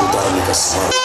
Udarnika Smart.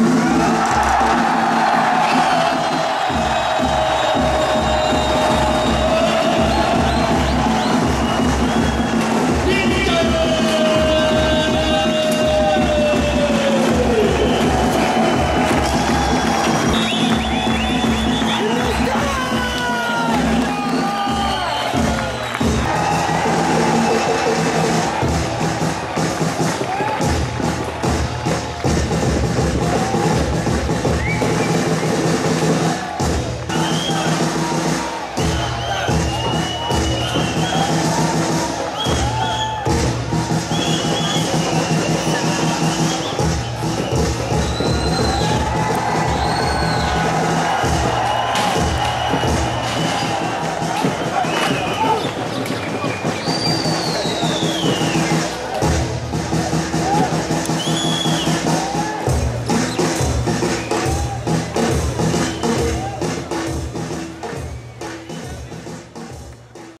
you